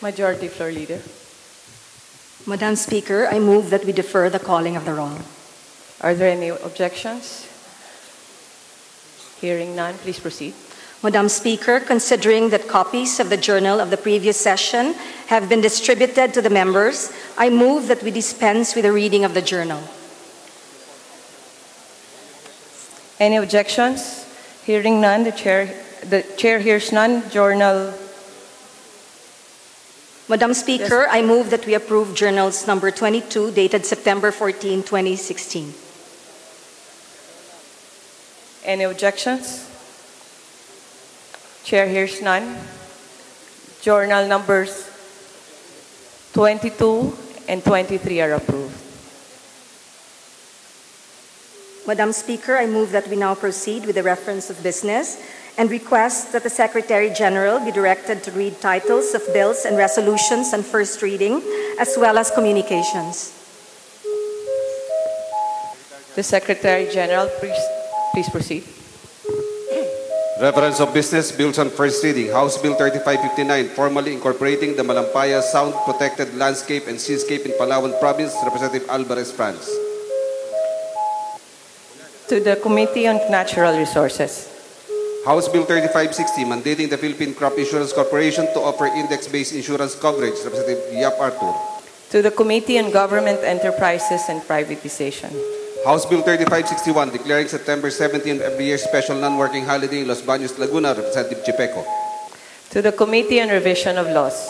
Majority Floor Leader. Madam Speaker, I move that we defer the calling of the roll. Are there any objections? Hearing none, please proceed. Madam Speaker, considering that copies of the journal of the previous session have been distributed to the members, I move that we dispense with the reading of the journal. Any objections? Hearing none, the chair, the chair hears none. Journal, Madam Speaker, I move that we approve journals number 22 dated September 14, 2016. any objections? Chair hears none. Journal numbers 22 and 23 are approved. Madam Speaker, I move that we now proceed with the reference of business and request that the Secretary General be directed to read titles of bills and resolutions on first reading, as well as communications. The Secretary General, please, please proceed. Reference of business bills on first reading. House Bill 3559, formally incorporating the Malampaya Sound Protected Landscape and Seascape in Palawan Province, Representative Alvarez France. To the Committee on Natural Resources. House Bill 3560, mandating the Philippine Crop Insurance Corporation to offer index-based insurance coverage, Representative Yap Arthur. To the Committee on Government Enterprises and Privatization. House Bill 3561, declaring September 17 every year special non-working holiday in Los Baños, Laguna, Representative Chipeco. To the Committee on Revision of Laws.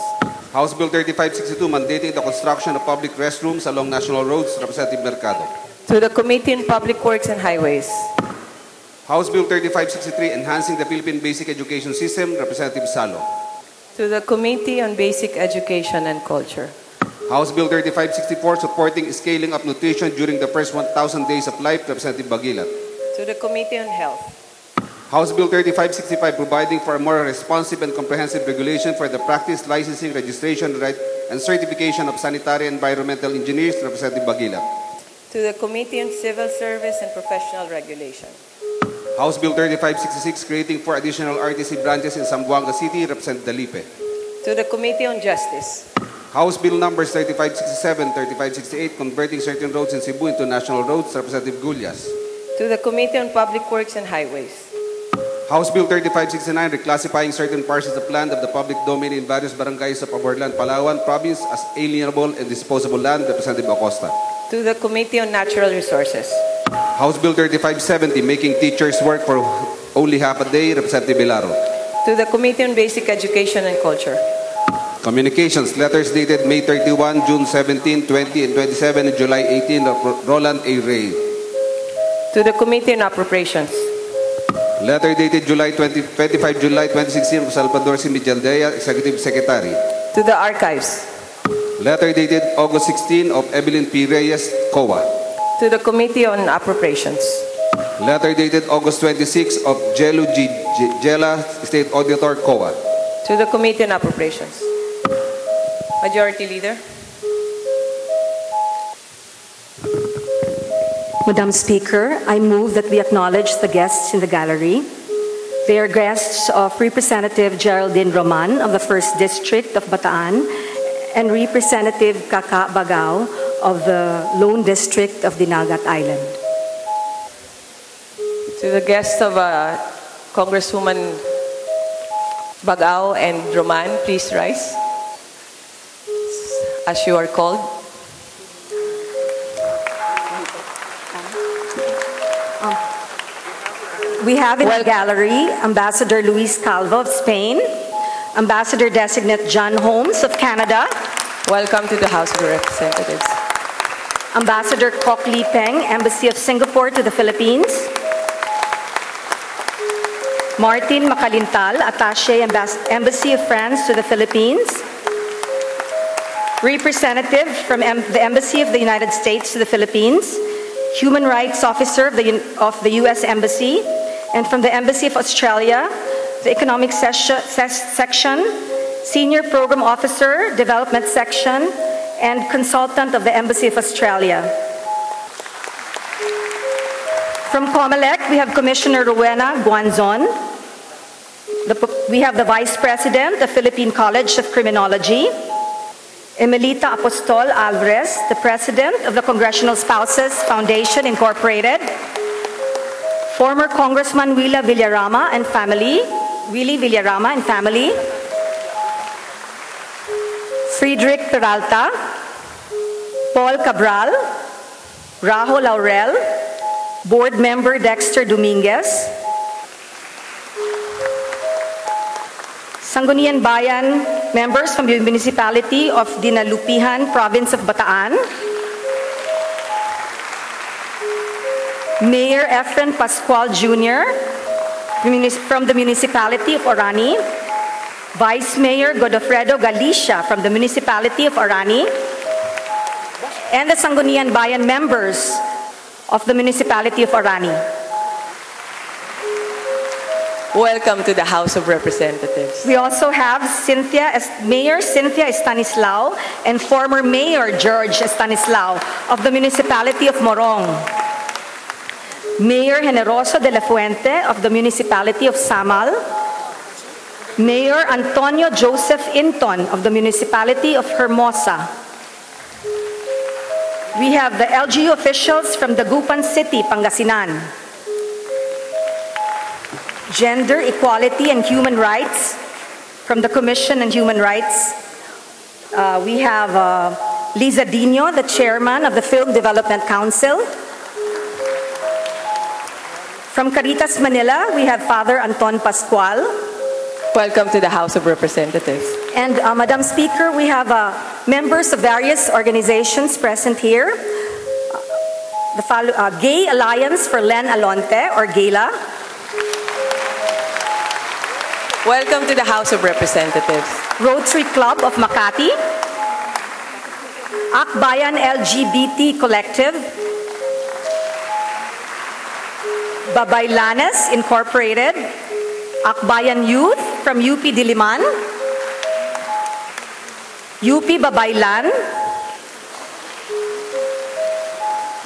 House Bill 3562, mandating the construction of public restrooms along national roads, Representative Mercado. To the Committee on Public Works and Highways. House Bill 3563, enhancing the Philippine basic education system, Representative Salo. To the Committee on Basic Education and Culture. House Bill 3564, supporting scaling up nutrition during the first 1,000 days of life, Representative Baguilat. To the Committee on Health. House Bill 3565, providing for a more responsive and comprehensive regulation for the practice, licensing, registration, right, and certification of sanitary and environmental engineers, Representative Baguilat. To the Committee on Civil Service and Professional Regulation. House Bill 3566, creating four additional RTC branches in Zamboanga City, Representative Dalipe. To the Committee on Justice. House Bill numbers 3567, 3568, converting certain roads in Cebu into national roads, Representative Gullas. To the Committee on Public Works and Highways. House Bill 3569, reclassifying certain parcels of land of the public domain in various barangays of Aborlan, Palawan Province as alienable and disposable land, Representative Acosta. To the Committee on Natural Resources. House Bill 3570, making teachers work for only half a day, Representative Bilaro. To the Committee on Basic Education and Culture. Communications, letters dated May 31, June 17, 20, and 27, and July 18, of Roland A. Ray. To the Committee on Appropriations. Letter dated July 20, 25 July 2016 of Salvador C. Medialdea, Executive Secretary. To the Archives. Letter dated August 16 of Evelyn P. Reyes, COA. To the Committee on Appropriations. Letter dated August 26 of Jelu G. J- Jela, State Auditor, COA. To the Committee on Appropriations. Majority Leader. Madam Speaker, I move that we acknowledge the guests in the gallery. They are guests of Representative Geraldine Roman of the 1st District of Bataan and Representative Kaka Bagao of the Lone District of Dinagat Island. To the guests of uh, Congresswoman Bagao and Roman, please rise. As you are called. We have in the gallery Ambassador Luis Calvo of Spain, Ambassador Designate John Holmes of Canada, Welcome to the House of Representatives. Ambassador Kok Li Peng, Embassy of Singapore to the Philippines, Martin Makalintal, Attaché Embas- Embassy of France to the Philippines, Representative from em- the Embassy of the United States to the Philippines, Human Rights Officer of the, of the U.S. Embassy, and from the Embassy of Australia, the Economic Section, Senior Program Officer, Development Section, and Consultant of the Embassy of Australia. From COMELEC, we have Commissioner Rowena Guanzon, The, we have the Vice President of Philippine College of Criminology, Emilita Apostol Alvarez, the President of the Congressional Spouses Foundation Incorporated, former Congressman Willa Villarama and family, Willie Villarama and family, Friedrich Peralta, Paul Cabral, Rajo Laurel, Board Member Dexter Dominguez, Sangguniang Bayan members from the municipality of Dinalupihan, province of Bataan, Mayor Efren Pascual Jr. from the municipality of Orani, Vice Mayor Godofredo Galicia from the municipality of Orani, and the Sangguniang Bayan members of the municipality of Orani. Welcome to the House of Representatives. We also have Cynthia, Mayor Cynthia Estanislao and former Mayor George Estanislao of the municipality of Morong. Mayor Generoso de la Fuente of the municipality of Samal. Mayor Antonio Joseph Inton of the municipality of Hermosa. We have the LGU officials from Dagupan City, Pangasinan. Gender Equality and Human Rights from the Commission on Human Rights. Uh, we have uh, Liza Dino, the chairman of the Film Development Council. From Caritas, Manila, we have Father Anton Pascual. Welcome to the House of Representatives. And uh, Madam Speaker, we have uh, members of various organizations present here. The follow, uh, Gay Alliance for Len Alonte, or GALA. Welcome to the House of Representatives. Rotary Club of Makati. Akbayan LGBT Collective. Babaylanes Incorporated. Akbayan Youth from UP Diliman. UP Babaylan.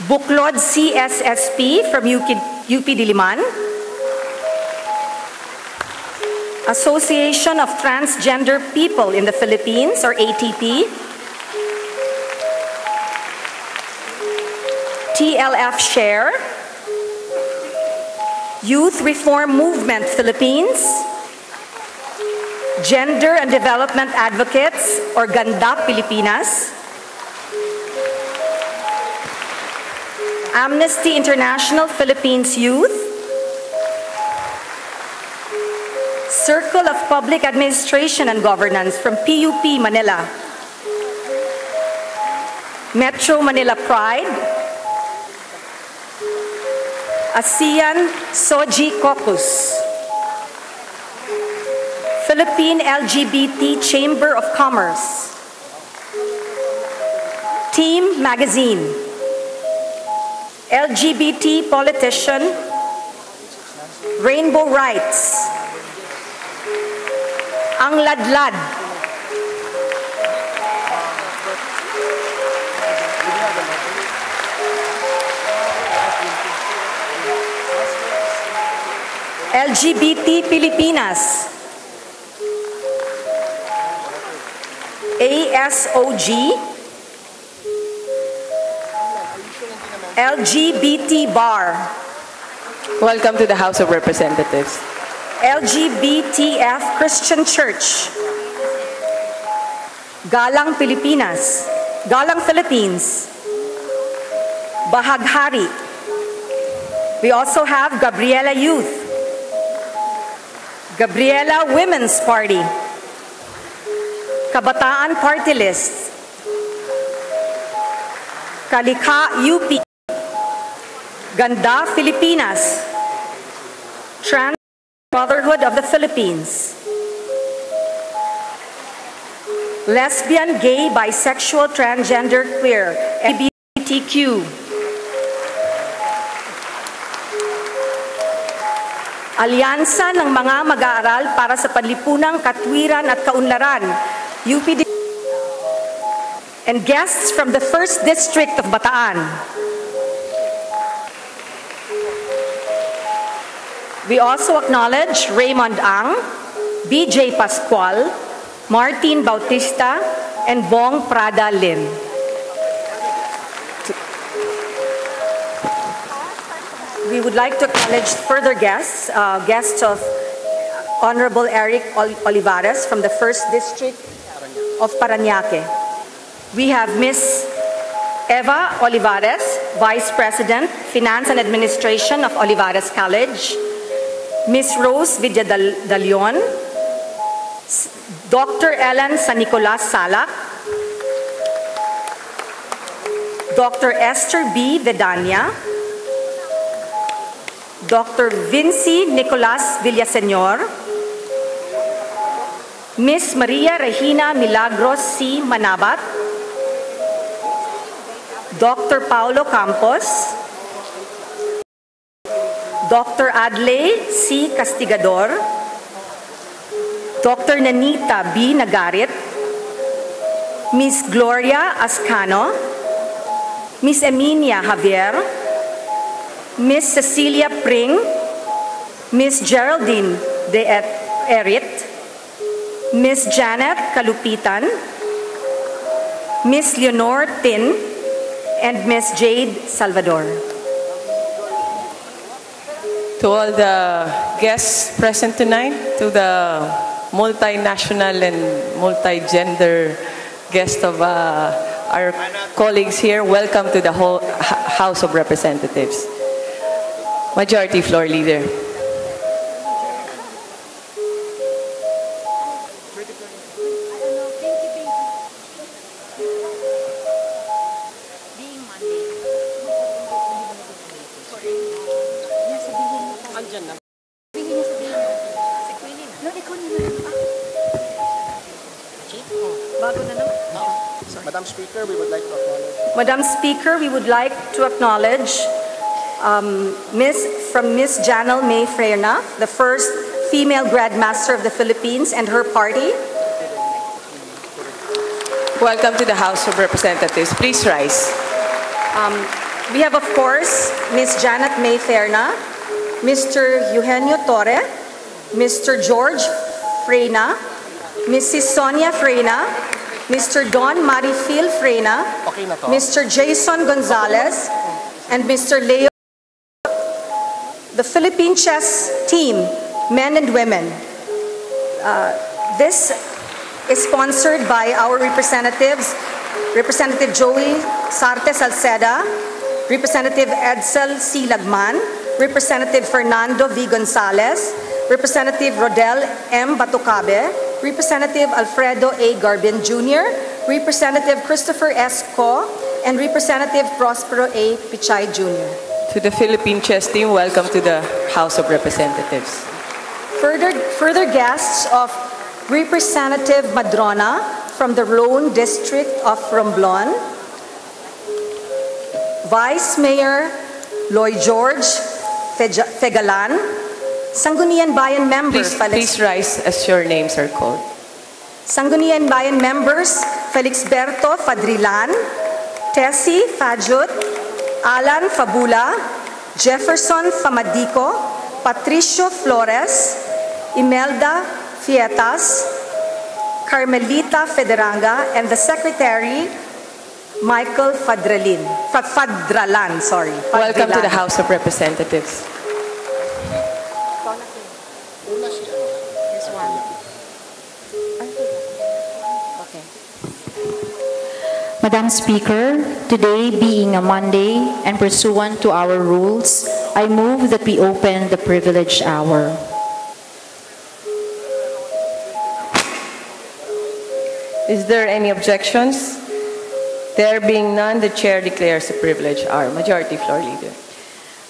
Buklod CSSP from UP, UP Diliman. Association of Transgender People in the Philippines, or ATP. TLF Share. Youth Reform Movement Philippines. Gender and Development Advocates, or GANDA Pilipinas. Amnesty International Philippines Youth. Circle of Public Administration and Governance from PUP Manila. Metro Manila Pride. ASEAN SOGIE Caucus. Philippine LGBT Chamber of Commerce. Team Magazine. LGBT politician. Rainbow Rights. Ang Ladlad. LGBT Pilipinas. ASOG. LGBT Bar. Welcome to the House of Representatives. LGBTF Christian Church. Galang Pilipinas. Galang Philippines. Bahaghari. We also have Gabriela Youth. Gabriela Women's Party. Kabataan Party List. Kalika UP. Ganda Filipinas. Trans Brotherhood of the Philippines. Lesbian, gay, bisexual, transgender, queer, LGBTQ. Alyansa ng mga mag-aaral para sa panlipunang katwiran at kaunlaran, UPD and guests from the 1st District of Bataan. We also acknowledge Raymond Ang, BJ Pascual, Martin Bautista, and Bong Prada Lim. We would like to acknowledge further guests, uh, guests of Honorable Eric Olivares from the 1st District of Parañaque. We have Miss Eva Olivares, Vice President, Finance and Administration of Olivares College. Miss Rose Villadalion, Dr. Ellen San Nicolas Salak, Dr. Esther B. Vedania, Dr. Vinci Nicolas Villaseñor, Miss Maria Regina Milagros C. Manabat, Dr. Paulo Campos, Dr. Adley C. Castigador, Dr. Nanita B. Nagarit, Miss Gloria Ascano, Miss Emilia Javier, Miss Cecilia Pring, Miss Geraldine De Erit, Miss Janet Kalupitan, Miss Leonor Tin, and Miss Jade Salvador. To all the guests present tonight, to the multinational and multi-gender guests of uh, our colleagues here, welcome to the whole House of Representatives. Majority Floor Leader. Madam Speaker, we would like to acknowledge um, Miss, from Miss Janelle Mae Frayna, the first female Grandmaster of the Philippines, and her party. Welcome to the House of Representatives. Please rise. We have, of course, Miss Janet May Ferna, Mr. Eugenio Torre, Mr. George Frayna, Mrs. Sonia Frayna, Mr. Don Marifil Frayna, Okay na to. Mr. Jason Gonzalez, and Mr. Leo. The Philippine chess team, men and women. Uh, this is sponsored by our representatives, Representative Joey Sarte Salceda, Representative Edsel C. Lagman, Representative Fernando V. Gonzalez, Representative Rodel M. Batocabe, Representative Alfredo A. Garbin Jr., Representative Christopher S. Co., and Representative Prospero A. Pichay Jr. To the Philippine chess team, welcome to the House of Representatives. Further, further guests of Representative Madrona from the Lone District of Romblon, Vice Mayor Lloyd George Fegalan, Sangguniang Bayan members Please, Felix, please rise as your names are called. Sangguniang Bayan members Felix Berto Fadrilan, Tessie Fajut, Alan Fabula, Jefferson Famadico, Patricio Flores, Imelda Fietas, Carmelita Federanga, and the Secretary, Michael Fadralin. Fadralan, sorry. Welcome to the House of Representatives. Madam Speaker, today being a Monday and pursuant to our rules, I move that we open the privilege hour. Is there any objections? There being none, the chair declares the privilege hour. Majority Floor Leader.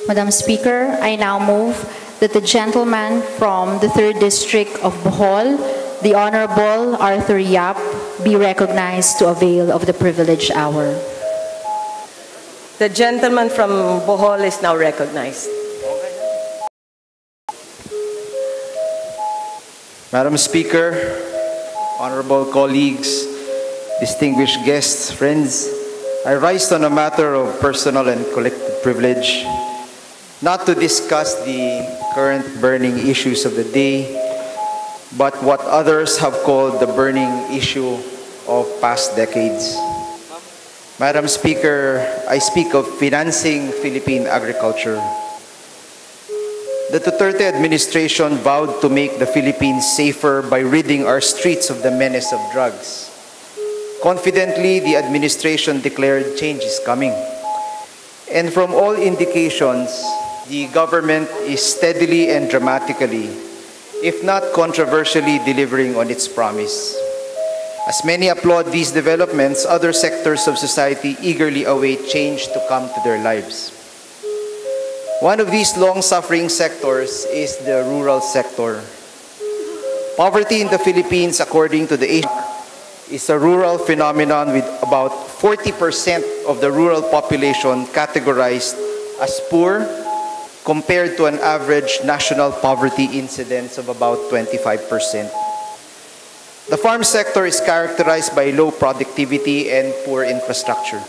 Madam Speaker, I now move that the gentleman from the 3rd District of Bohol, the Honorable Arthur Yap, be recognized to avail of the privilege hour. The gentleman from Bohol is now recognized. Madam Speaker, honorable colleagues, distinguished guests, friends, I rise on a matter of personal and collective privilege, not to discuss the current burning issues of the day, but what others have called the burning issue of past decades. Madam Speaker, I speak of financing Philippine agriculture. The Duterte administration vowed to make the Philippines safer by ridding our streets of the menace of drugs. Confidently, the administration declared change is coming. And from all indications, the government is steadily and dramatically, if not controversially, delivering on its promise. As many applaud these developments, other sectors of society eagerly await change to come to their lives. One of these long-suffering sectors is the rural sector. Poverty in the Philippines, according to the is a rural phenomenon with about 40% of the rural population categorized as poor compared to an average national poverty incidence of about 25%. The farm sector is characterized by low productivity and poor infrastructure.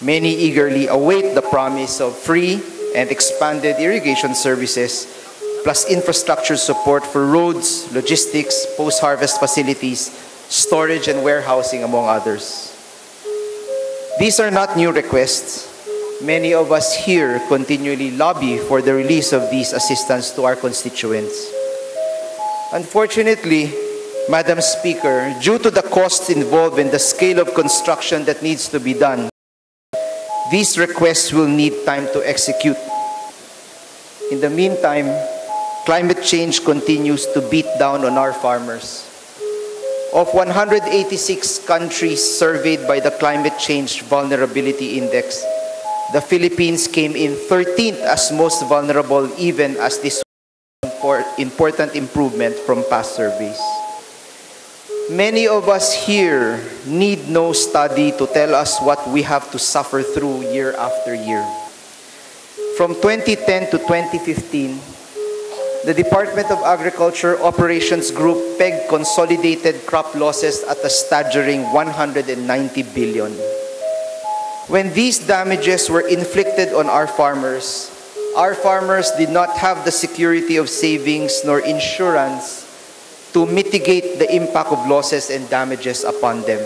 Many eagerly await the promise of free and expanded irrigation services, plus infrastructure support for roads, logistics, post-harvest facilities, storage and warehousing, among others. These are not new requests. Many of us here continually lobby for the release of these assistance to our constituents. Unfortunately, Madam Speaker, due to the costs involved and the scale of construction that needs to be done, these requests will need time to execute. In the meantime, climate change continues to beat down on our farmers. Of 186 countries surveyed by the Climate Change Vulnerability Index, the Philippines came in 13th as most vulnerable even as this important improvement from past surveys. Many of us here need no study to tell us what we have to suffer through year after year. From 2010 to 2015, the Department of Agriculture Operations Group pegged consolidated crop losses at a staggering 190 billion. When these damages were inflicted on our farmers, our farmers did not have the security of savings nor insurance to mitigate the impact of losses and damages upon them.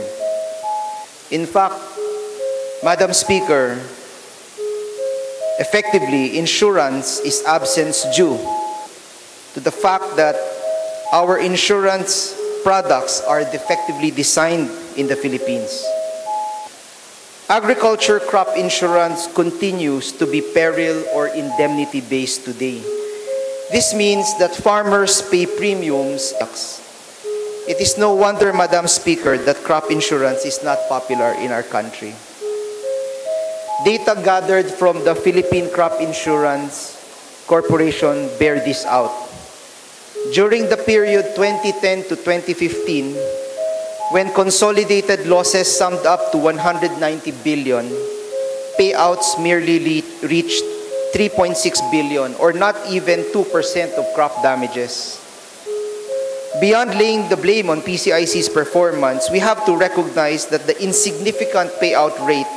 In fact, Madam Speaker, effectively, insurance is absence due to the fact that our insurance products are defectively designed in the Philippines. Agriculture crop insurance continues to be peril or indemnity based today. This means that farmers pay premiums. It is no wonder, Madam Speaker, that crop insurance is not popular in our country. Data gathered from the Philippine Crop Insurance Corporation bear this out. During the period 2010 to 2015, when consolidated losses summed up to 190 billion, payouts merely reached 3.6 billion or not even 2% of crop damages. Beyond laying the blame on PCIC's performance, we have to recognize that the insignificant payout rate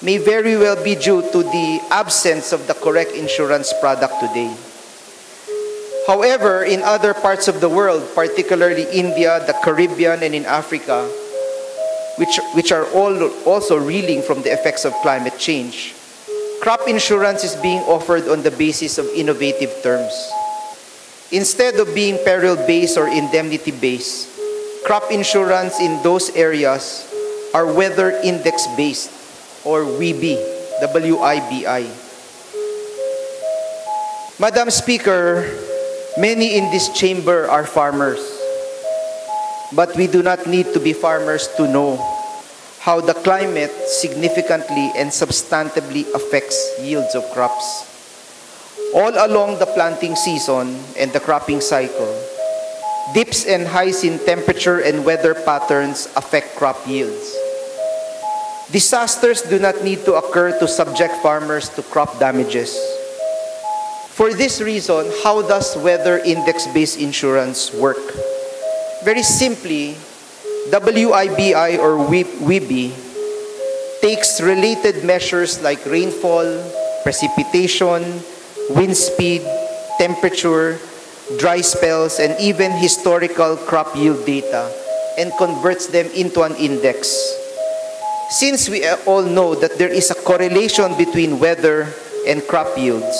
may very well be due to the absence of the correct insurance product today. However, in other parts of the world, particularly India, the Caribbean, and in Africa, which, which are all also reeling from the effects of climate change, crop insurance is being offered on the basis of innovative terms. Instead of being peril-based or indemnity-based, crop insurance in those areas are weather index-based or WIBI, W-I-B-I. Madam Speaker, Many in this chamber are farmers, but we do not need to be farmers to know how the climate significantly and substantively affects yields of crops. All along the planting season and the cropping cycle, dips and highs in temperature and weather patterns affect crop yields. Disasters do not need to occur to subject farmers to crop damages. For this reason, how does weather index-based insurance work? Very simply, WIBI or WIBI takes related measures like rainfall, precipitation, wind speed, temperature, dry spells, and even historical crop yield data and converts them into an index. Since we all know that there is a correlation between weather and crop yields,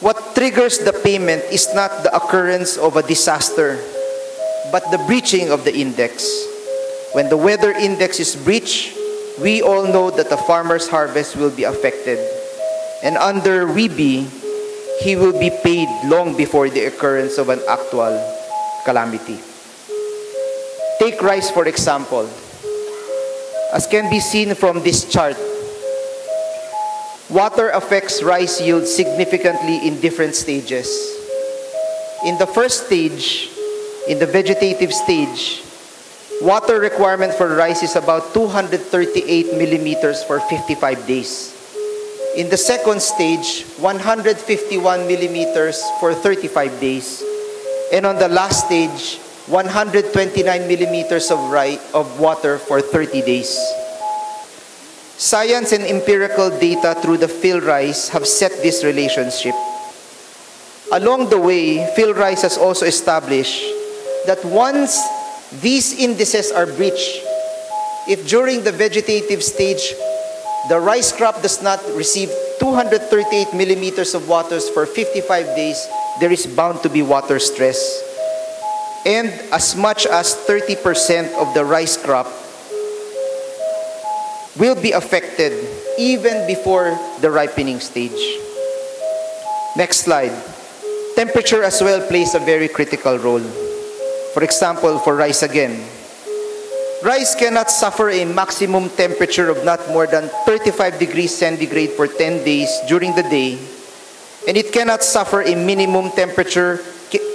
what triggers the payment is not the occurrence of a disaster, but the breaching of the index. When the weather index is breached, we all know that the farmer's harvest will be affected. And under WEB, he will be paid long before the occurrence of an actual calamity. Take rice, for example. As can be seen from this chart, water affects rice yield significantly in different stages. In the first stage, in the vegetative stage, water requirement for rice is about 238 millimeters for 55 days. In the second stage, 151 millimeters for 35 days. And on the last stage, 129 millimeters of, ri- of water for 30 days. Science and empirical data through the PhilRice have set this relationship. Along the way, PhilRice has also established that once these indices are breached, if during the vegetative stage the rice crop does not receive 238 millimeters of waters for 55 days, there is bound to be water stress. And as much as 30% of the rice crop will be affected even before the ripening stage. Next slide. Temperature as well plays a very critical role. For example, for rice again, rice cannot suffer a maximum temperature of not more than 35 degrees centigrade for 10 days during the day, and it cannot suffer a minimum temperature,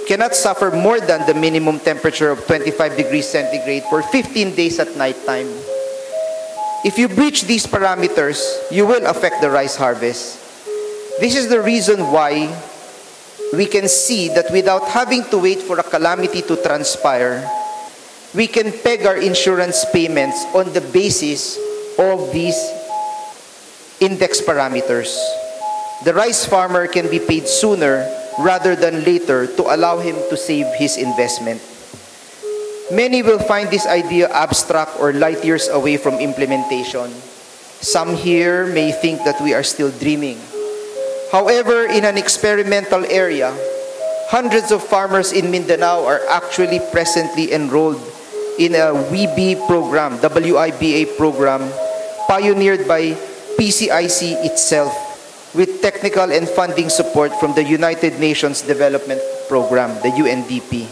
cannot suffer more than the minimum temperature of 25 degrees centigrade for 15 days at night time. If you breach these parameters, you will affect the rice harvest. This is the reason why we can see that without having to wait for a calamity to transpire, we can peg our insurance payments on the basis of these index parameters. The rice farmer can be paid sooner rather than later to allow him to save his investment. Many will find this idea abstract or light years away from implementation. Some here may think that we are still dreaming. However, in an experimental area, hundreds of farmers in Mindanao are actually presently enrolled in a WIBA program, WIBA program, pioneered by PCIC itself with technical and funding support from the United Nations Development Program, the UNDP.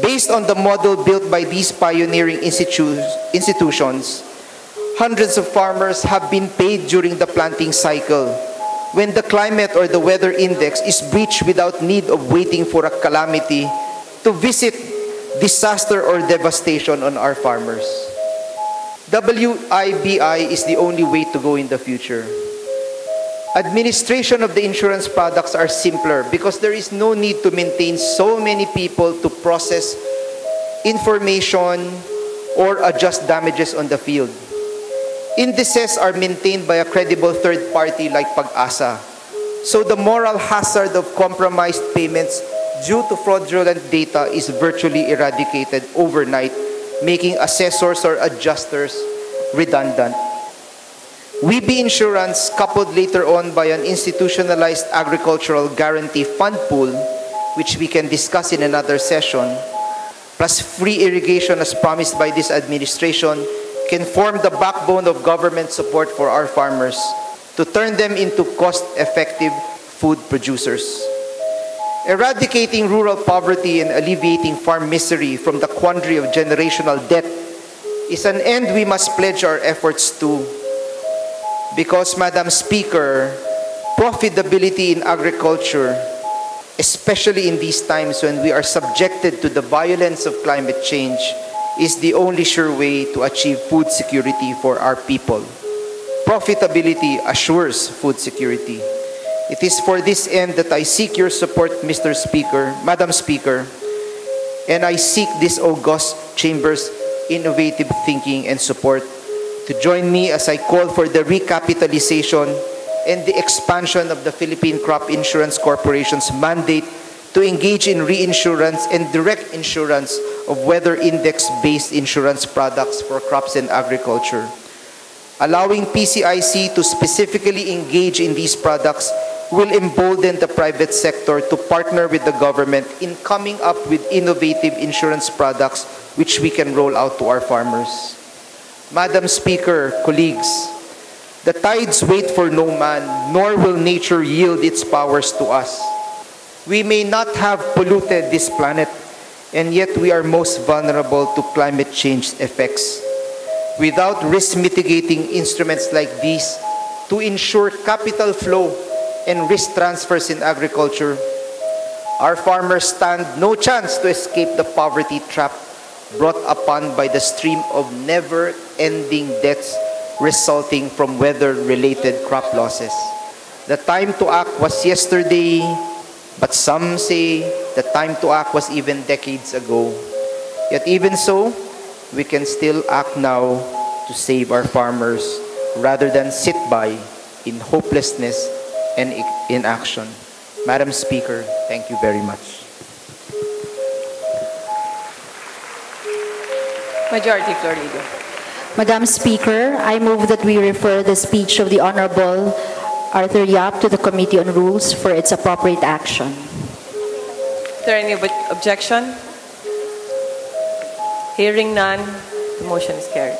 Based on the model built by these pioneering institu institutions, hundreds of farmers have been paid during the planting cycle when the climate or the weather index is breached without need of waiting for a calamity to visit disaster or devastation on our farmers. WIBI is the only way to go in the future. Administration of the insurance products are simpler because there is no need to maintain so many people to process information or adjust damages on the field. Indices are maintained by a credible third party like Pag-asa. So the moral hazard of compromised payments due to fraudulent data is virtually eradicated overnight, making assessors or adjusters redundant. WIBI insurance, coupled later on by an institutionalized agricultural guarantee fund pool, which we can discuss in another session, plus free irrigation as promised by this administration, can form the backbone of government support for our farmers to turn them into cost-effective food producers. Eradicating rural poverty and alleviating farm misery from the quandary of generational debt is an end we must pledge our efforts to because, Madam Speaker, profitability in agriculture, especially in these times when we are subjected to the violence of climate change, is the only sure way to achieve food security for our people. Profitability assures food security. It is for this end that I seek your support, Mr. Speaker, Madam Speaker, and I seek this august chamber's innovative thinking and support to join me as I call for the recapitalization and the expansion of the Philippine Crop Insurance Corporation's mandate to engage in reinsurance and direct insurance of weather index-based insurance products for crops and agriculture. Allowing PCIC to specifically engage in these products will embolden the private sector to partner with the government in coming up with innovative insurance products which we can roll out to our farmers. Madam Speaker, colleagues, the tides wait for no man, nor will nature yield its powers to us. We may not have polluted this planet, and yet we are most vulnerable to climate change effects. Without risk mitigating instruments like these to ensure capital flow and risk transfers in agriculture, our farmers stand no chance to escape the poverty trap brought upon by the stream of never-ending debts resulting from weather-related crop losses. The time to act was yesterday, but some say the time to act was even decades ago. Yet even so, we can still act now to save our farmers rather than sit by in hopelessness and inaction. Madam Speaker, thank you very much. Majority Floor Leader. Madam Speaker, I move that we refer the speech of the Honorable Arthur Yap to the Committee on Rules for its appropriate action. Is there any ob- objection? Hearing none, the motion is carried.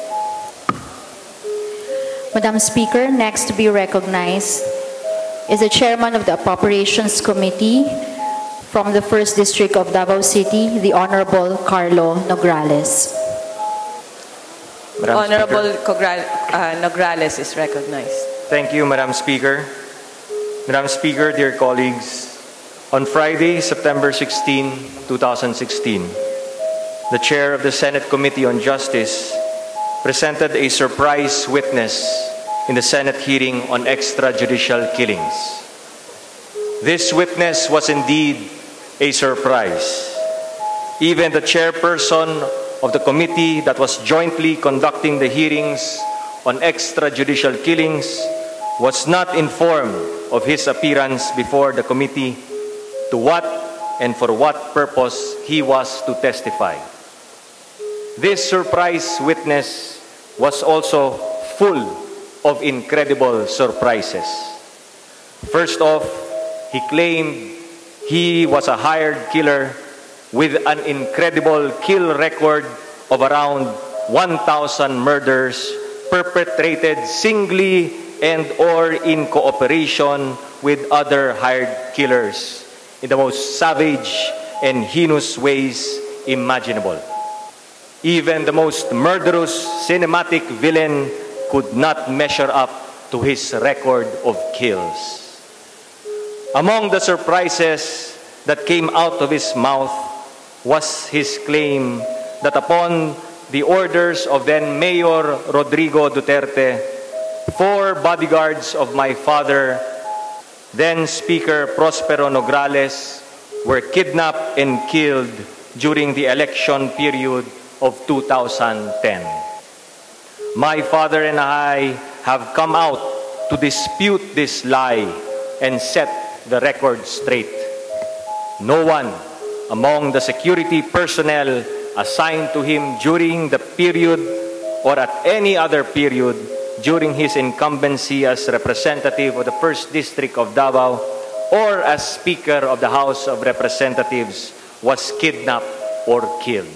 Madam Speaker, next to be recognized is the Chairman of the Appropriations Committee from the 1st District of Davao City, the Honorable Carlo Nograles. Madam Honorable Speaker. Cogra- uh, Nograles is recognized. Thank you, Madam Speaker. Madam Speaker, dear colleagues, on Friday, September 16, 2016, the chair of the Senate Committee on Justice presented a surprise witness in the Senate hearing on extrajudicial killings. This witness was indeed a surprise. Even the chairperson of the committee that was jointly conducting the hearings on extrajudicial killings was not informed of his appearance before the committee to what and for what purpose he was to testify. This surprise witness was also full of incredible surprises. First off, he claimed he was a hired killer with an incredible kill record of around 1,000 murders perpetrated singly and or in cooperation with other hired killers in the most savage and heinous ways imaginable. Even the most murderous cinematic villain could not measure up to his record of kills. Among the surprises that came out of his mouth was his claim that upon the orders of then Mayor Rodrigo Duterte, four bodyguards of my father, then Speaker Prospero Nograles, were kidnapped and killed during the election period of 2010. My father and I have come out to dispute this lie and set the record straight. No one among the security personnel assigned to him during the period or at any other period during his incumbency as representative of the 1st District of Davao or as Speaker of the House of Representatives was kidnapped or killed.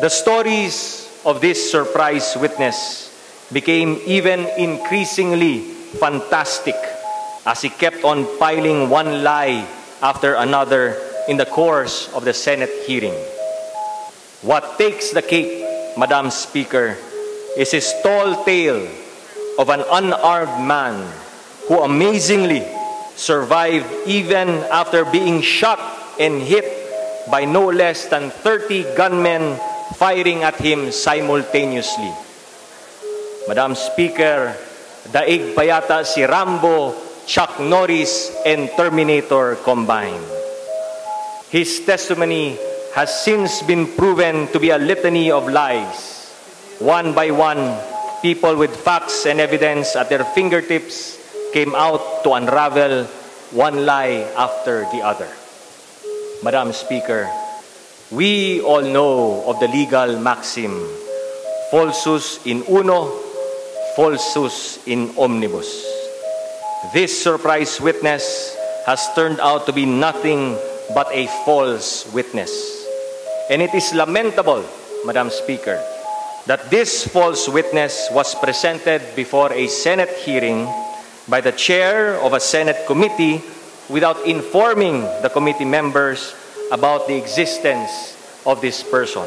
The stories of this surprise witness became even increasingly fantastic as he kept on piling one lie after another in the course of the Senate hearing. What takes the cake, Madam Speaker, is his tall tale of an unarmed man who amazingly survived even after being shot and hit by no less than 30 gunmen firing at him simultaneously. Madam Speaker, daig pa yata si Rambo, Chuck Norris, and Terminator combined. His testimony has since been proven to be a litany of lies. One by one, people with facts and evidence at their fingertips came out to unravel one lie after the other. Madam Speaker, we all know of the legal maxim, falsus in uno, falsus in omnibus. This surprise witness has turned out to be nothing but a false witness. And it is lamentable, Madam Speaker, that this false witness was presented before a Senate hearing by the chair of a Senate committee without informing the committee members about the existence of this person?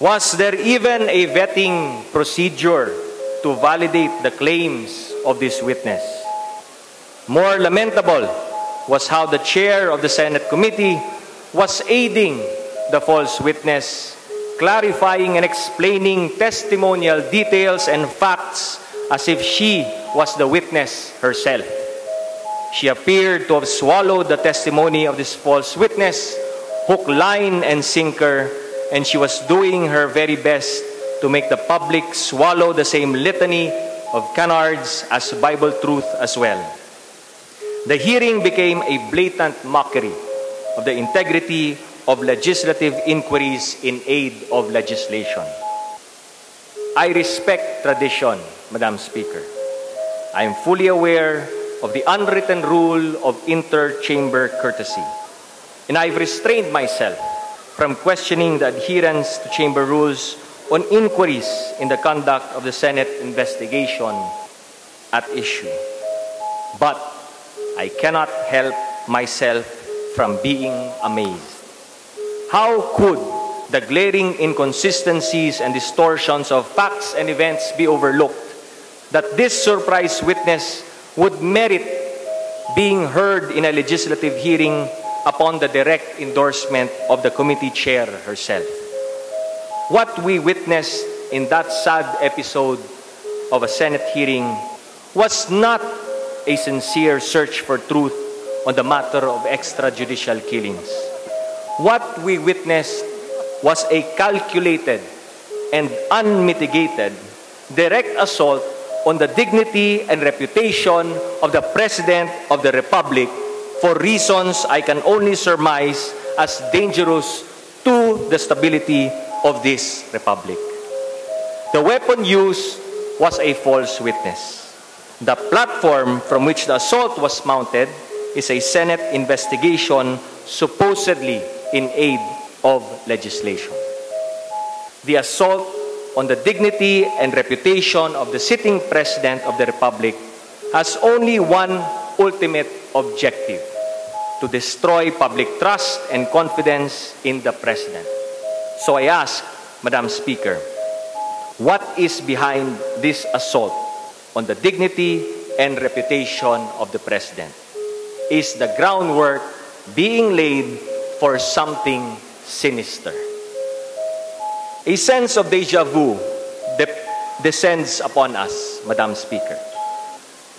Was there even a vetting procedure to validate the claims of this witness? More lamentable was how the chair of the Senate committee was aiding the false witness, clarifying and explaining testimonial details and facts as if she was the witness herself. She appeared to have swallowed the testimony of this false witness, hook, line, and sinker, and she was doing her very best to make the public swallow the same litany of canards as Bible truth as well. The hearing became a blatant mockery of the integrity of legislative inquiries in aid of legislation. I respect tradition, Madam Speaker. I am fully aware of the unwritten rule of inter-chamber courtesy. And I've restrained myself from questioning the adherence to chamber rules on inquiries in the conduct of the Senate investigation at issue. But I cannot help myself from being amazed. How could the glaring inconsistencies and distortions of facts and events be overlooked that this surprise witness would merit being heard in a legislative hearing upon the direct endorsement of the committee chair herself. What we witnessed in that sad episode of a Senate hearing was not a sincere search for truth on the matter of extrajudicial killings. What we witnessed was a calculated and unmitigated direct assault on the dignity and reputation of the President of the Republic for reasons I can only surmise as dangerous to the stability of this Republic. The weapon used was a false witness. The platform from which the assault was mounted is a Senate investigation supposedly in aid of legislation. The assault on the dignity and reputation of the sitting President of the Republic has only one ultimate objective to destroy public trust and confidence in the President. So I ask, Madam Speaker, what is behind this assault on the dignity and reputation of the President? Is the groundwork being laid for something sinister? A sense of deja vu de descends upon us, Madam Speaker.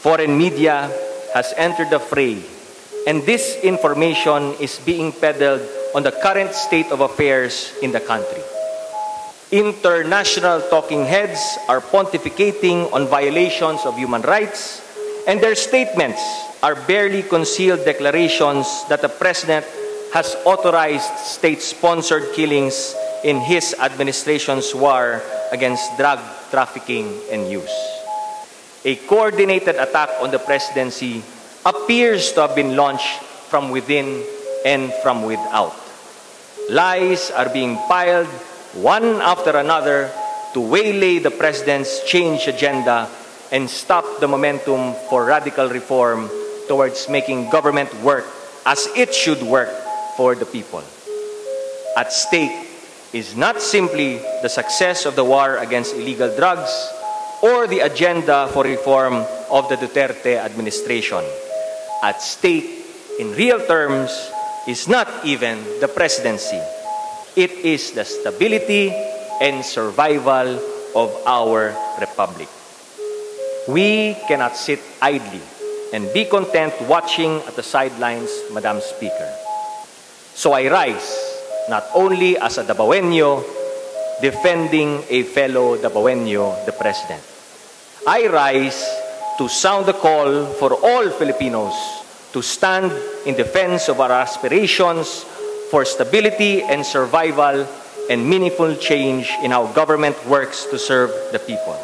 Foreign media has entered the fray, and this information is being peddled on the current state of affairs in the country. International talking heads are pontificating on violations of human rights, and their statements are barely concealed declarations that the President has authorized state-sponsored killings in his administration's war against drug trafficking and use. A coordinated attack on the presidency appears to have been launched from within and from without. Lies are being piled one after another to waylay the president's change agenda and stop the momentum for radical reform towards making government work as it should work for the people. At stake is not simply the success of the war against illegal drugs or the agenda for reform of the Duterte administration. At stake, in real terms, is not even the presidency. It is the stability and survival of our republic. We cannot sit idly and be content watching at the sidelines, Madam Speaker. So I rise not only as a Dabawenyo, defending a fellow Dabawenyo, the President. I rise to sound the call for all Filipinos to stand in defense of our aspirations for stability and survival and meaningful change in how government works to serve the people.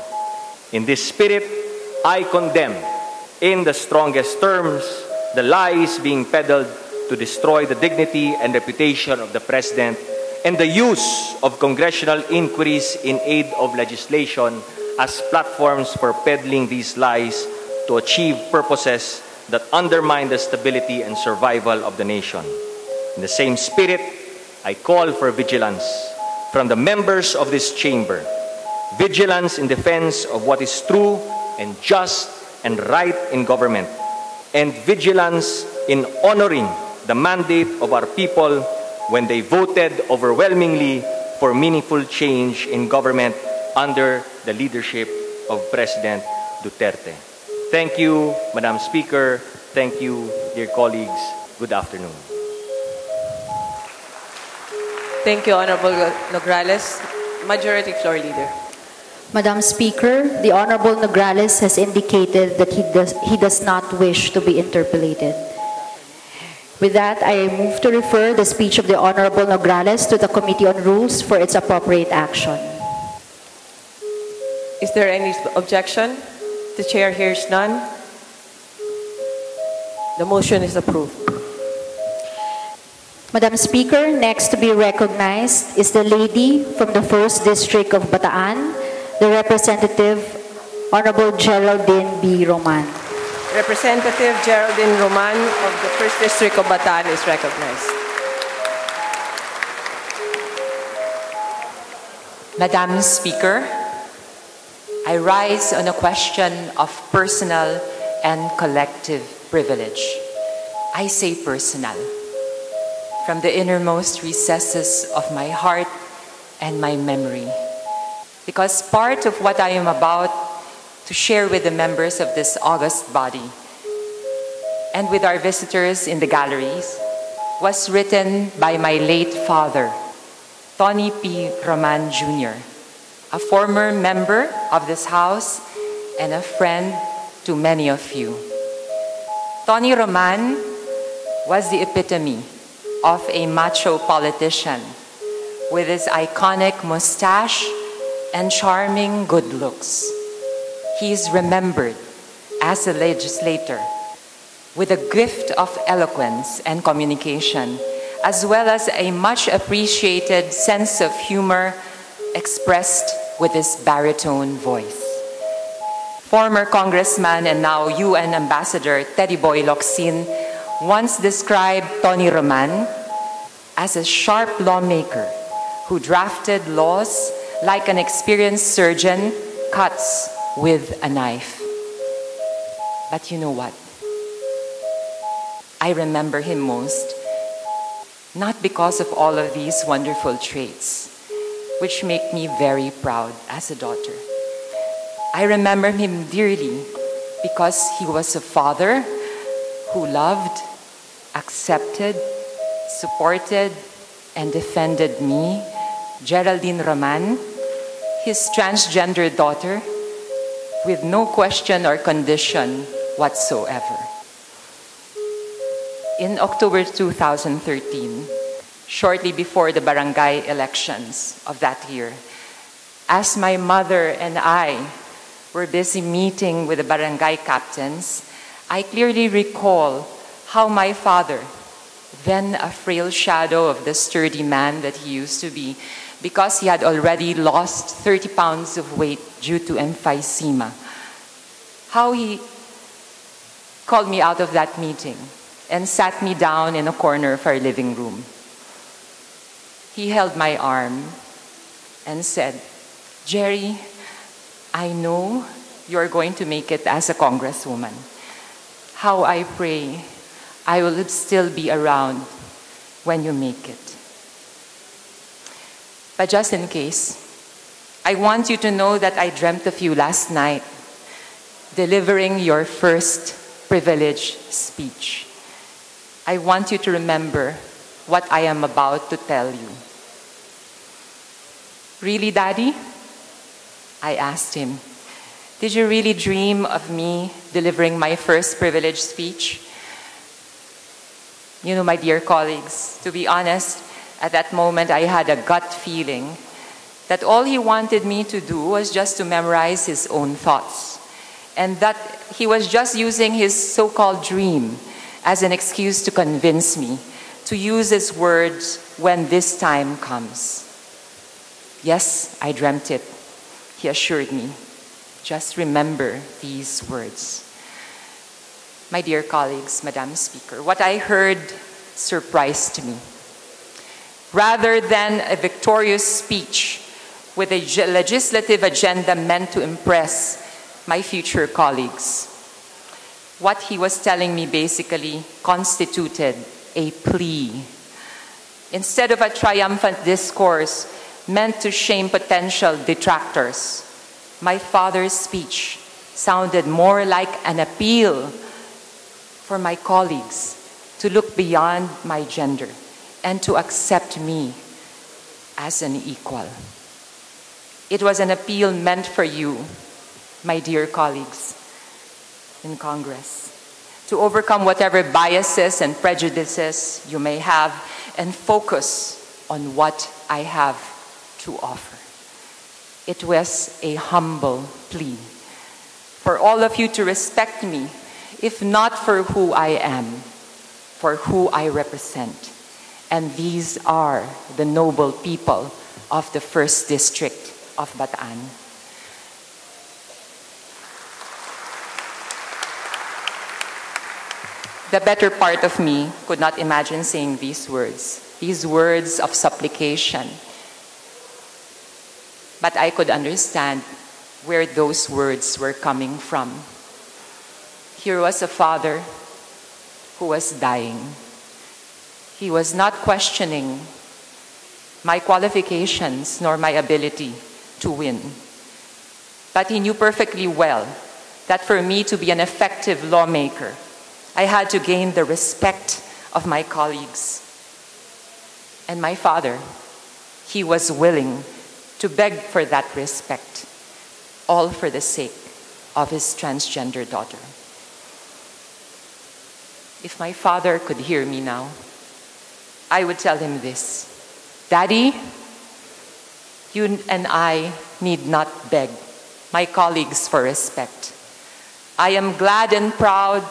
In this spirit, I condemn in the strongest terms the lies being peddled to destroy the dignity and reputation of the President and the use of congressional inquiries in aid of legislation as platforms for peddling these lies to achieve purposes that undermine the stability and survival of the nation. In the same spirit, I call for vigilance from the members of this chamber. Vigilance in defense of what is true and just and right in government. And vigilance in honoring the mandate of our people when they voted overwhelmingly for meaningful change in government under the leadership of President Duterte. Thank you, Madam Speaker. Thank you, dear colleagues. Good afternoon. Thank you, Honorable Nograles. Majority Floor Leader. Madam Speaker, the Honorable Nograles has indicated that he does, he does not wish to be interpellated. With that, I move to refer the speech of the Honorable Nograles to the Committee on Rules for its appropriate action. Is there any objection? The chair hears none. The motion is approved. Madam Speaker, next to be recognized is the lady from the 1st District of Bataan, the Representative Honorable Geraldine B. Roman. Representative Geraldine Roman of the 1st District of Bataan is recognized. Madam Speaker, I rise on a question of personal and collective privilege. I say personal, from the innermost recesses of my heart and my memory, because part of what I am about to share with the members of this august body and with our visitors in the galleries was written by my late father, Tony P. Roman Jr., a former member of this House and a friend to many of you. Tony Roman was the epitome of a macho politician with his iconic mustache and charming good looks. He is remembered as a legislator with a gift of eloquence and communication, as well as a much appreciated sense of humor expressed with his baritone voice. Former Congressman and now UN Ambassador Teddy Boy Locsin once described Tony Roman as a sharp lawmaker who drafted laws like an experienced surgeon cuts with a knife. But you know what? I remember him most not because of all of these wonderful traits, which make me very proud as a daughter. I remember him dearly because he was a father who loved, accepted, supported, and defended me, Geraldine Roman, his transgender daughter, with no question or condition whatsoever. In October 2013, shortly before the barangay elections of that year, as my mother and I were busy meeting with the barangay captains, I clearly recall how my father, then a frail shadow of the sturdy man that he used to be, because he had already lost 30 pounds of weight due to emphysema, how he called me out of that meeting and sat me down in a corner of our living room. He held my arm and said, Jerry, I know you're going to make it as a congresswoman. How I pray I will still be around when you make it. But just in case, I want you to know that I dreamt of you last night, delivering your first privileged speech. I want you to remember what I am about to tell you. Really, Daddy? I asked him. Did you really dream of me delivering my first privileged speech? You know, my dear colleagues, to be honest, at that moment I had a gut feeling that all he wanted me to do was just to memorize his own thoughts, and that he was just using his so called dream as an excuse to convince me to use his words when this time comes. Yes, I dreamt it, he assured me. Just remember these words. My dear colleagues, Madam Speaker, what I heard surprised me. Rather than a victorious speech with a legislative agenda meant to impress my future colleagues, what he was telling me basically constituted a plea. Instead of a triumphant discourse meant to shame potential detractors, my father's speech sounded more like an appeal for my colleagues to look beyond my gender and to accept me as an equal. It was an appeal meant for you, my dear colleagues in Congress, to overcome whatever biases and prejudices you may have and focus on what I have to offer. It was a humble plea for all of you to respect me, if not for who I am, for who I represent. And these are the noble people of the first district of Bataan. The better part of me could not imagine saying these words, these words of supplication, but I could understand where those words were coming from. Here was a father who was dying. He was not questioning my qualifications nor my ability to win. But he knew perfectly well that for me to be an effective lawmaker, I had to gain the respect of my colleagues. And my father, he was willing to beg for that respect, all for the sake of his transgender daughter. If my father could hear me now, I would tell him this Daddy, you and I need not beg my colleagues for respect. I am glad and proud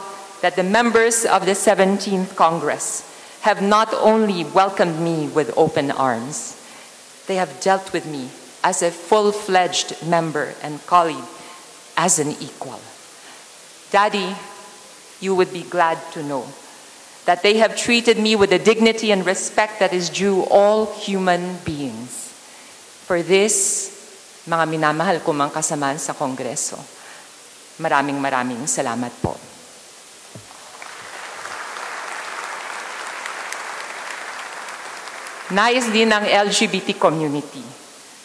that the members of the 17th Congress have not only welcomed me with open arms, they have dealt with me as a full fledged member and colleague, as an equal. Daddy, you would be glad to know that they have treated me with the dignity and respect that is due all human beings. For this, mga minamahal ko mga kasamaan sa Kongreso, maraming maraming salamat po. Nais din ng LGBT community.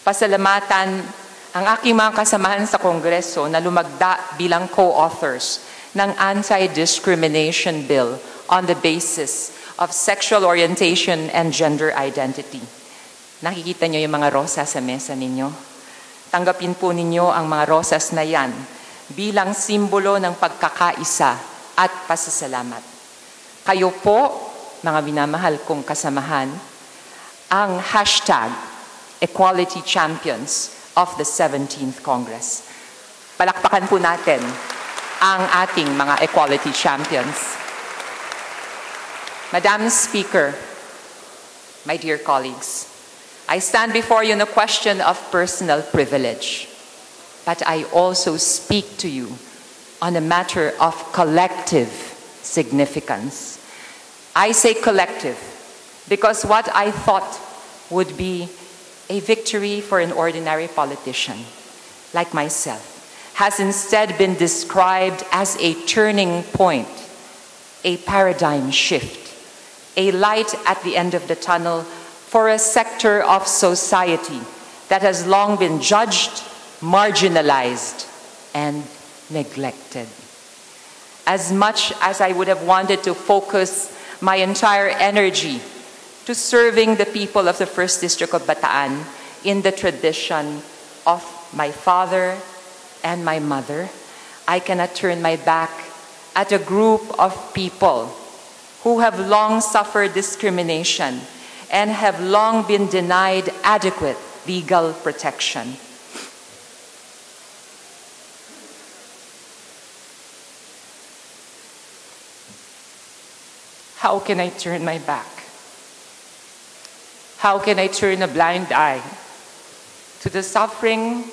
Pasalamatan ang aking mga kasamahan sa Kongreso na lumagda bilang co-authors ng Anti-Discrimination Bill on the basis of sexual orientation and gender identity. Nakikita niyo yung mga rosas sa mesa ninyo? Tanggapin po ninyo ang mga rosas na yan bilang simbolo ng pagkakaisa at pasasalamat. Kayo po, mga minamahal kong kasamahan, ang hashtag Equality Champions of the 17th Congress. Palakpakan po natin ang ating mga equality champions. Madam Speaker, my dear colleagues, I stand before you on a question of personal privilege, but I also speak to you on a matter of collective significance. I say collective because what I thought would be a victory for an ordinary politician like myself has instead been described as a turning point, a paradigm shift, a light at the end of the tunnel for a sector of society that has long been judged, marginalized, and neglected. As much as I would have wanted to focus my entire energy to serving the people of the First District of Bataan in the tradition of my father and my mother. I cannot turn my back at a group of people who have long suffered discrimination and have long been denied adequate legal protection. How can I turn my back? How can I turn a blind eye to the suffering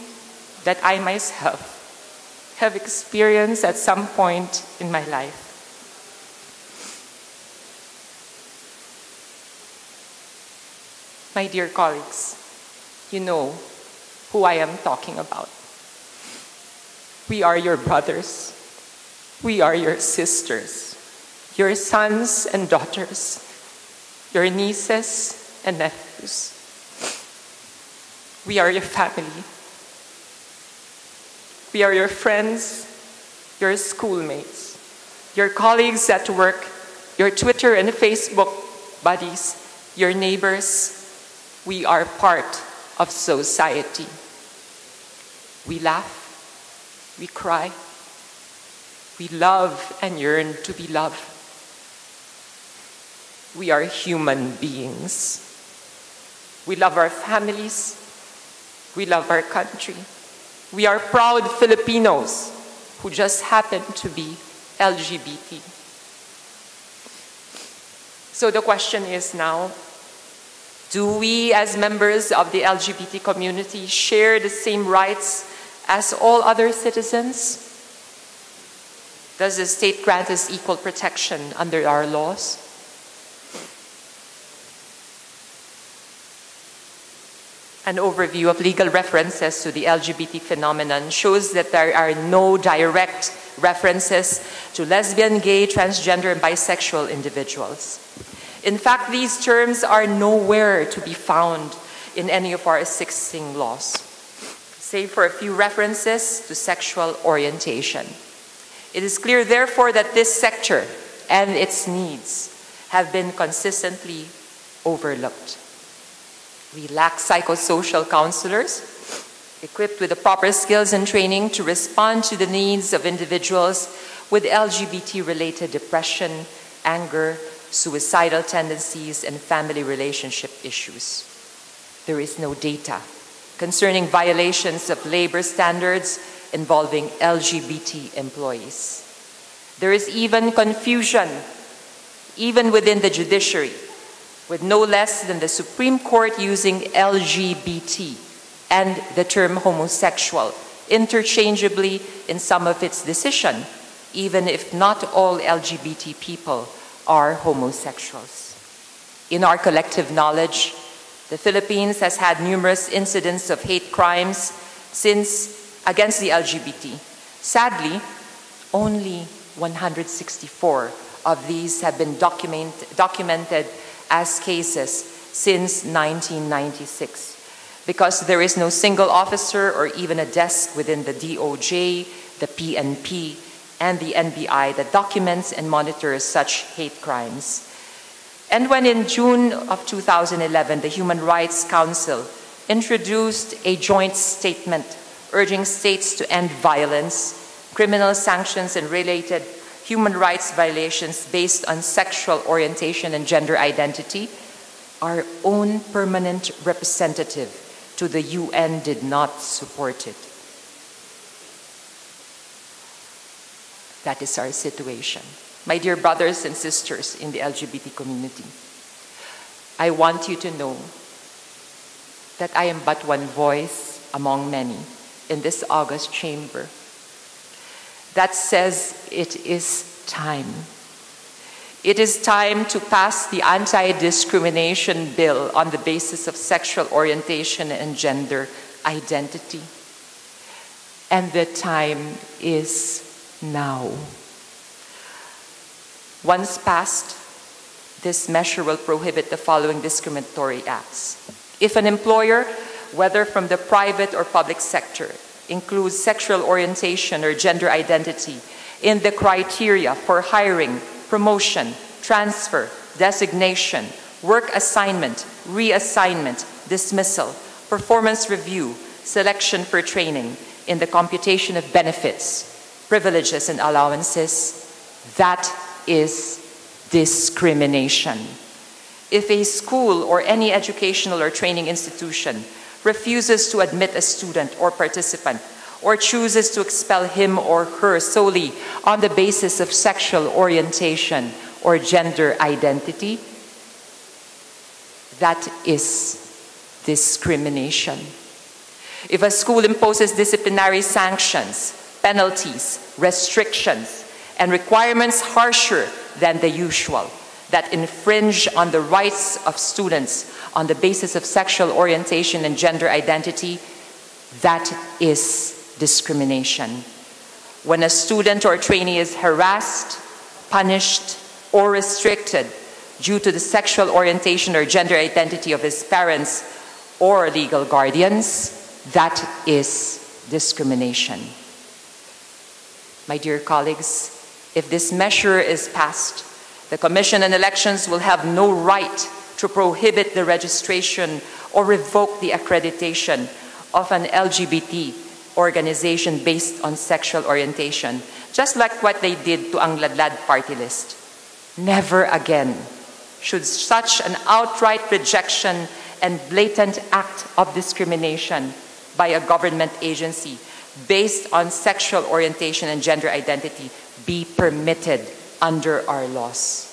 that I myself have experienced at some point in my life? My dear colleagues, you know who I am talking about. We are your brothers. We are your sisters your sons and daughters, your nieces and nephews. We are your family. We are your friends, your schoolmates, your colleagues at work, your Twitter and Facebook buddies, your neighbors. We are part of society. We laugh, we cry, we love and yearn to be loved. We are human beings. We love our families. We love our country. We are proud Filipinos who just happen to be LGBT. So the question is now, do we as members of the LGBT community share the same rights as all other citizens? Does the state grant us equal protection under our laws? An overview of legal references to the LGBT phenomenon shows that there are no direct references to lesbian, gay, transgender, and bisexual individuals. In fact, these terms are nowhere to be found in any of our existing laws, save for a few references to sexual orientation. It is clear, therefore, that this sector and its needs have been consistently overlooked. We lack psychosocial counselors equipped with the proper skills and training to respond to the needs of individuals with LGBT related depression, anger, suicidal tendencies, and family relationship issues. There is no data concerning violations of labor standards involving LGBT employees. There is even confusion, even within the judiciary, with no less than the Supreme Court using LGBT and the term homosexual interchangeably in some of its decision, even if not all LGBT people are homosexuals. In our collective knowledge, the Philippines has had numerous incidents of hate crimes since against the LGBT. Sadly, only 164 of these have been document, documented as cases since 1996 because there is no single officer or even a desk within the DOJ, the PNP, and the NBI that documents and monitors such hate crimes. And when in June of 2011, the Human Rights Council introduced a joint statement urging states to end violence, criminal sanctions, and related human rights violations based on sexual orientation and gender identity, our own permanent representative to the UN did not support it. That is our situation. My dear brothers and sisters in the LGBT community, I want you to know that I am but one voice among many in this august chamber that says it is time. It is time to pass the anti discrimination bill on the basis of sexual orientation and gender identity. And the time is now. Once passed, this measure will prohibit the following discriminatory acts. If an employer, whether from the private or public sector, includes sexual orientation or gender identity in the criteria for hiring, promotion, transfer, designation, work assignment, reassignment, dismissal, performance review, selection for training, in the computation of benefits, privileges, and allowances, that is discrimination. If a school or any educational or training institution refuses to admit a student or participant or chooses to expel him or her solely on the basis of sexual orientation or gender identity, that is discrimination. If a school imposes disciplinary sanctions, penalties, restrictions, and requirements harsher than the usual that infringe on the rights of students on the basis of sexual orientation and gender identity, that is discrimination. When a student or trainee is harassed, punished, or restricted due to the sexual orientation or gender identity of his parents or legal guardians, that is discrimination. My dear colleagues, if this measure is passed, the Commission on Elections will have no right to prohibit the registration or revoke the accreditation of an LGBT organization based on sexual orientation, just like what they did to Ang Ladlad party list. Never again should such an outright rejection and blatant act of discrimination by a government agency based on sexual orientation and gender identity be permitted under our laws.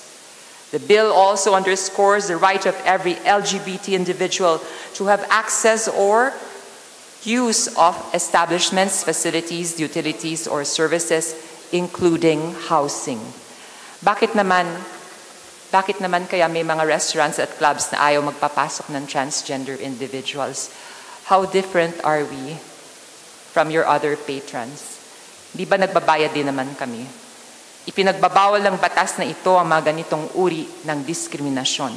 The bill also underscores the right of every LGBT individual to have access or use of establishments, facilities, utilities, or services, including housing. Bakit naman, bakit naman kaya may mga restaurants at clubs na ayaw magpapasok ng transgender individuals? How different are we from your other patrons? Di ba nagbabayad din naman kami? Ipinagbabawal ng batas na ito ang mga ganitong uri ng diskriminasyon.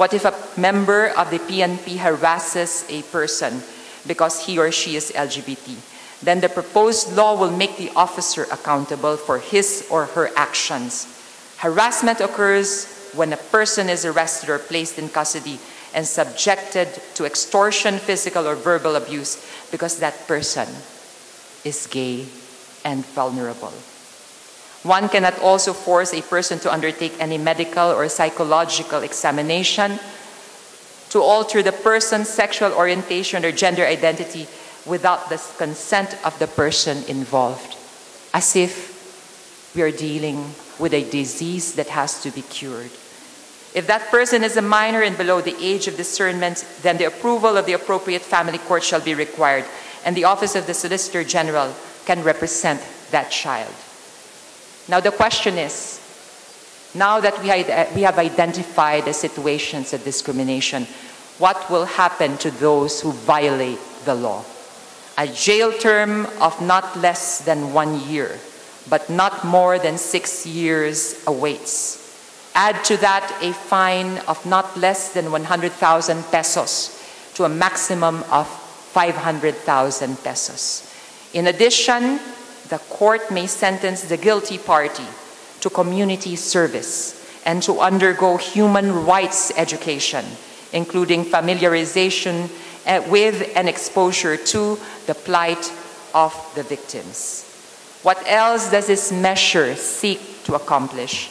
What if a member of the PNP harasses a person because he or she is LGBT? Then the proposed law will make the officer accountable for his or her actions. Harassment occurs when a person is arrested or placed in custody and subjected to extortion, physical, or verbal abuse because that person is gay and vulnerable. One cannot also force a person to undertake any medical or psychological examination to alter the person's sexual orientation or gender identity without the consent of the person involved, as if we are dealing with a disease that has to be cured. If that person is a minor and below the age of discernment, then the approval of the appropriate family court shall be required, and the office of the Solicitor General can represent that child. Now the question is, now that we, have identified the situations of discrimination, what will happen to those who violate the law? A jail term of not less than one year, but not more than six years awaits. Add to that a fine of not less than 100,000 pesos to a maximum of 500,000 pesos. In addition, the court may sentence the guilty party to community service and to undergo human rights education, including familiarization eh, with and exposure to the plight of the victims. What else does this measure seek to accomplish?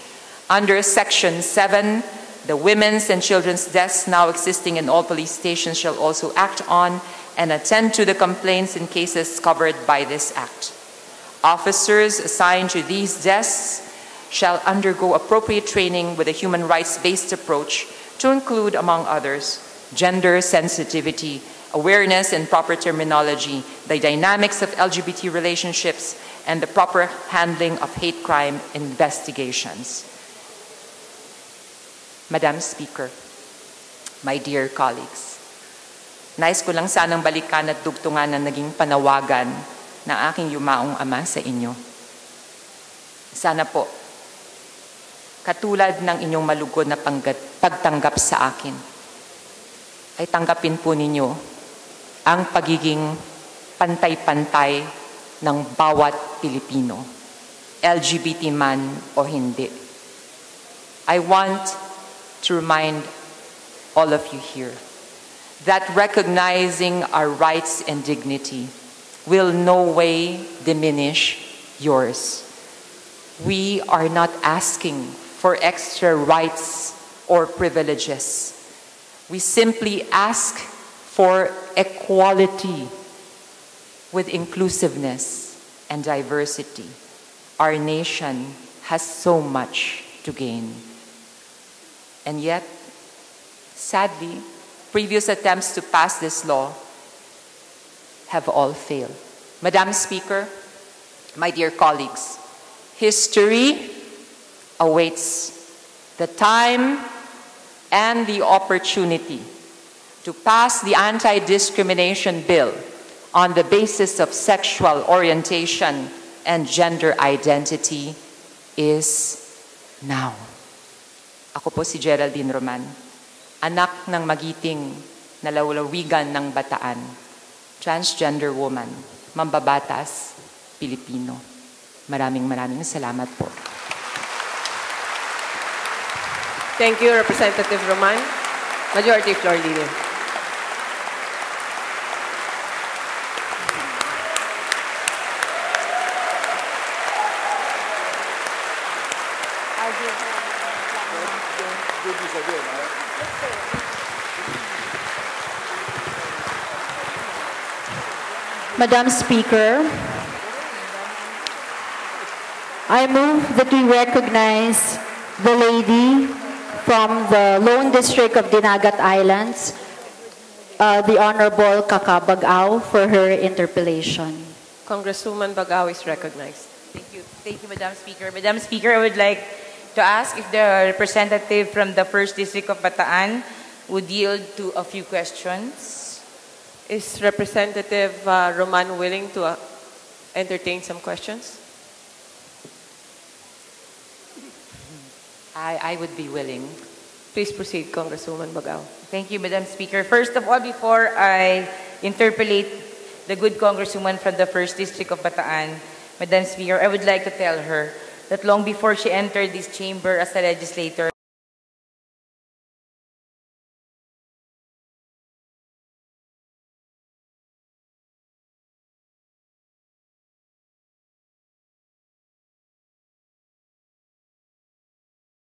Under Section 7, the women's and children's desks now existing in all police stations shall also act on and attend to the complaints and cases covered by this act. Officers assigned to these desks shall undergo appropriate training with a human rights-based approach to include, among others, gender sensitivity, awareness and proper terminology, the dynamics of LGBT relationships, and the proper handling of hate crime investigations. Madam Speaker, my dear colleagues, nais ko lang sanang balikan at dugtungan ang naging panawagan ng aking yumaong ama sa inyo. Sana po, katulad ng inyong malugod na pagtanggap sa akin, ay tanggapin po ninyo ang pagiging pantay-pantay ng bawat Pilipino, LGBT man o hindi. I want to remind all of you here that recognizing our rights and dignity will no way diminish yours. We are not asking for extra rights or privileges. We simply ask for equality with inclusiveness and diversity. Our nation has so much to gain. And yet, sadly, previous attempts to pass this law have all failed. Madam Speaker, my dear colleagues, history awaits the time and the opportunity to pass the anti-discrimination bill on the basis of sexual orientation and gender identity is now. Ako po si Geraldine Roman, anak ng magiting na lawlawigan ng bataan, transgender woman, mambabatas, Pilipino. Maraming maraming salamat po. Thank you, Representative Roman. Majority Floor Leader. Madam Speaker, I move that we recognize the lady from the Lone District of Dinagat Islands, uh, the Honorable Kaka Bag-ao, for her interpellation. Congresswoman Bag-ao is recognized. Thank you. Thank you, Madam Speaker. Madam Speaker, I would like to ask if the representative from the 1st District of Bataan would yield to a few questions. Is Representative uh, Roman willing to uh, entertain some questions? I, I would be willing. Please proceed, Congresswoman Bag-ao. Thank you, Madam Speaker. First of all, before I interpolate the good Congresswoman from the 1st District of Bataan, Madam Speaker, I would like to tell her that long before she entered this chamber as a legislator,